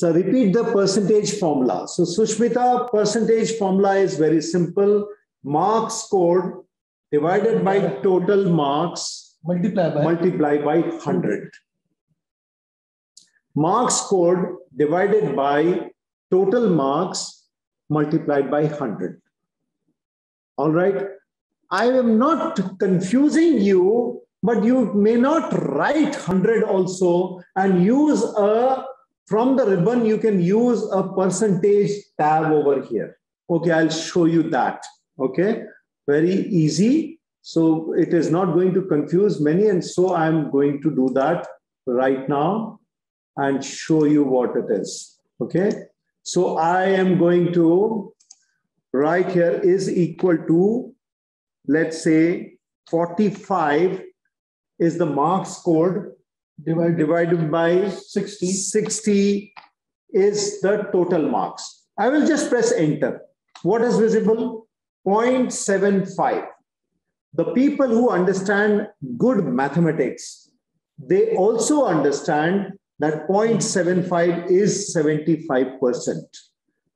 So repeat the percentage formula. So Sushmita percentage formula is very simple. Marks scored divided by total marks multiply by multiply by 100. Marks scored divided by total marks multiplied by 100. All right. I am not confusing you, but you may not write 100 also and use a, from the ribbon, you can use a percentage tab over here. Okay, I'll show you that. Okay, very easy. So it is not going to confuse many. And so I'm going to do that right now and show you what it is. Okay, so I am going to write here is equal to, let's say 45 is the marks scored divided divided by 60 60 is the total marks. I will just press enter. What is visible? 0.75. The people who understand good mathematics, they also understand that 0.75 is 75%.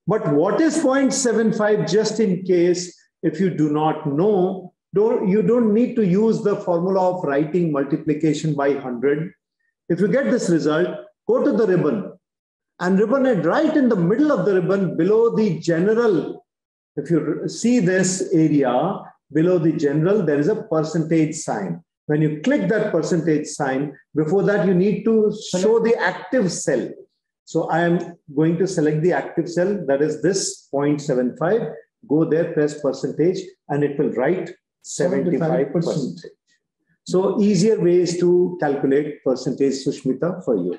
But what is 0.75 just in case if you do not know, don't, you don't need to use the formula of writing multiplication by 100. If you get this result, go to the ribbon and ribbon it right in the middle of the ribbon below the general. If you see this area below the general, there is a percentage sign. When you click that percentage sign, before that you need to show the active cell. So I am going to select the active cell, that is this 0.75. Go there, press percentage, and it will write 75%. So easier ways to calculate percentage, Sushmita, for you.